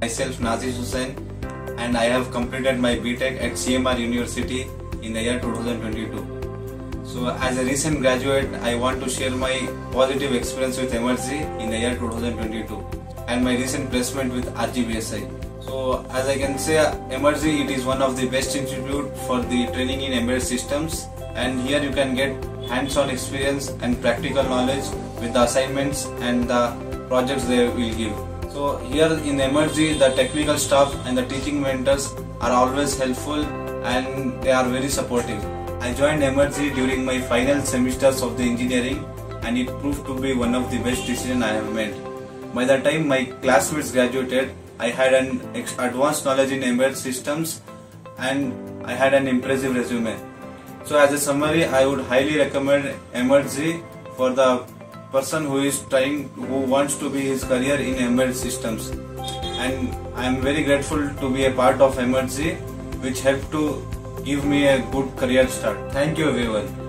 Myself Nazish Hussain and I have completed my BTech at CMR University in the year 2022. So as a recent graduate, I want to share my positive experience with Emertxe in the year 2022 and my recent placement with RGBSI. So as I can say, Emertxe it is one of the best institute for the training in embedded systems and here you can get hands-on experience and practical knowledge with the assignments and the projects they will give. So here in Emertxe, the technical staff and the teaching mentors are always helpful and they are very supportive. I joined Emertxe during my final semesters of the engineering and it proved to be one of the best decisions I have made. By the time my classmates graduated, I had an advanced knowledge in embedded systems and I had an impressive resume. So as a summary, I would highly recommend Emertxe for the person who is trying, who wants to be his career in embedded systems. And I am very grateful to be a part of Emertxe, which helped to give me a good career start. Thank you everyone.